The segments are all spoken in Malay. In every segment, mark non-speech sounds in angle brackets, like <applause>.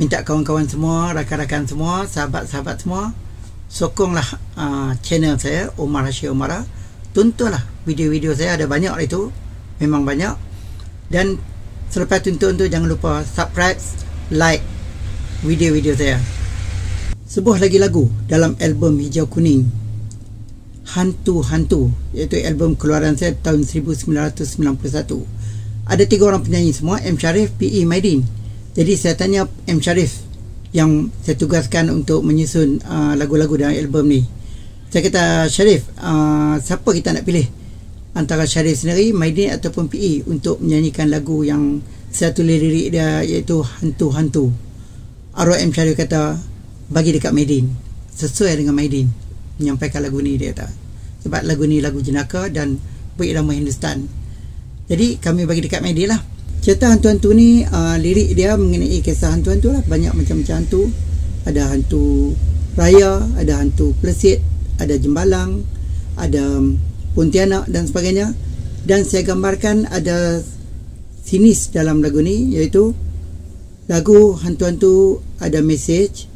minta kawan-kawan semua, rakan-rakan semua, sahabat-sahabat semua sokonglah uh, channel saya Omar Hashim Omara. Tontonlah video-video saya ada banyak itu. Memang banyak. Dan selepas tonton tu jangan lupa subscribe, like video-video saya. Sebuah lagi lagu dalam album Hijau Kuning. Hantu-hantu iaitu album keluaran saya tahun 1991. Ada tiga orang penyanyi semua, M Sharif, PE Maidin. Jadi saya tanya M Sharif yang saya tugaskan untuk menyusun uh, lagu-lagu dalam album ni. Saya kata Sharif, uh, siapa kita nak pilih antara Sharif sendiri, Maidin ataupun PE untuk menyanyikan lagu yang tulis lirik dia iaitu Hantu-Hantu. Arwah M Sharif kata bagi dekat Maidin. Sesuai dengan Maidin menyampaikan lagu ni dia kata. Sebab lagu ni lagu jenaka dan berirama Hindustan. Jadi kami bagi dekat Maidin lah. Cerita hantu-hantu ni uh, lirik dia mengenai kisah hantu-hantu lah banyak macam-macam hantu. Ada hantu raya, ada hantu plesit, ada jembalang, ada pontianak dan sebagainya. Dan saya gambarkan ada sinis dalam lagu ni iaitu lagu hantu-hantu ada message.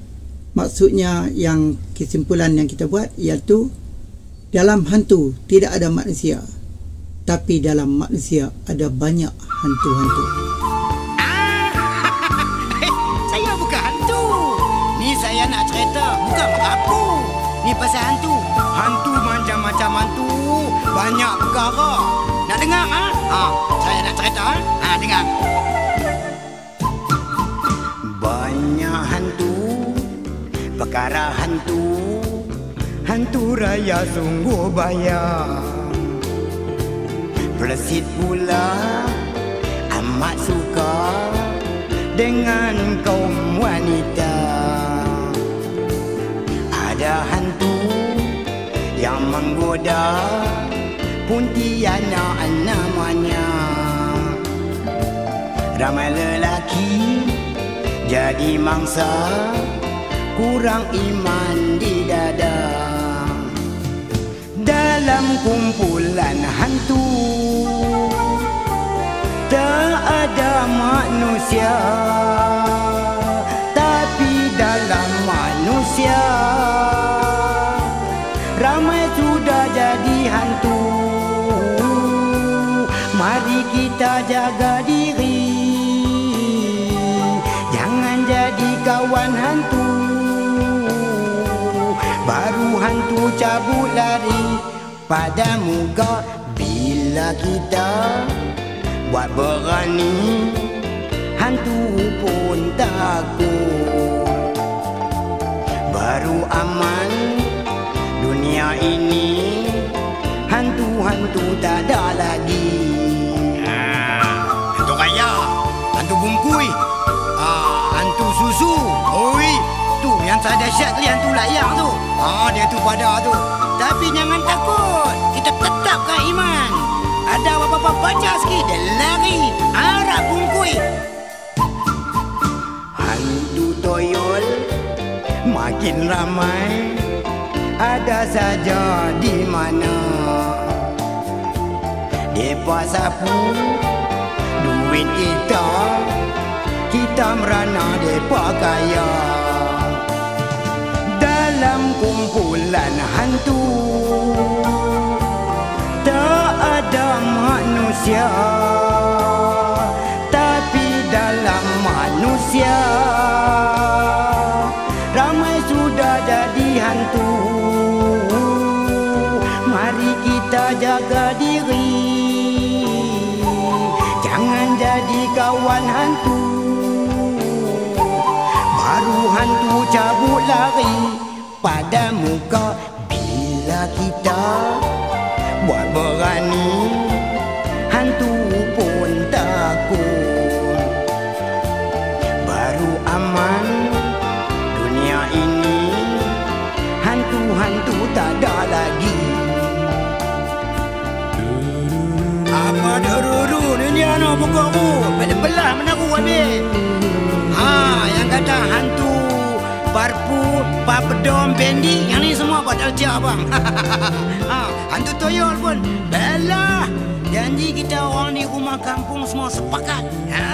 Maksudnya yang kesimpulan yang kita buat iaitu dalam hantu tidak ada manusia tapi dalam manusia ada banyak hantu-hantu. <laughs> saya bukan hantu. Ni saya nak cerita, bukan mengaku. Ni pasal hantu. Hantu macam-macam hantu. Banyak perkara. Nak dengar ha? Ha, saya nak cerita ha? Ha, dengar. Banyak hantu. Perkara hantu. Hantu raya sungguh banyak. Plesit pula amat suka dengan kaum wanita. Ada hantu yang menggoda Puntiana namanya. Ramai lelaki jadi mangsa Kurang iman di dada. Dalam kumpulan hantu Tak ada manusia Tapi dalam manusia. Ramai sudah jadi hantu. Mari kita jaga diri. Jangan jadi kawan hantu. Baru hantu cabut lari pada muka bila kita buat berani hantu pun takut baru aman dunia ini hantu-hantu tak ada lagi hantu kaya hantu bungkui ah, hantu susu oi tu yang tak syak kali hantu layang tu ah dia tu pada tu tapi jangan takut. Kita tetapkan iman. Ada apa-apa baca sikit dan lari arah bungkui. Hantu toyol makin ramai. Ada saja di mana. Depa sapu duit kita. Kita merana depa kaya dalam kumpulan hantu manusia. Tapi dalam manusia Ramai sudah jadi hantu. Mari kita jaga diri. Jangan jadi kawan hantu. Baru hantu cabut lari pada muka bila kita tak ada lagi. Apa dulu ni ni ano pokokmu belah menaku habis? Ha yang kata hantu parpu, papedom, bendi Yang ni semua buat alja abang. <laughs> Ha, Hantu toyol pun. Bella Janji kita orang di rumah kampung semua sepakat. Ha,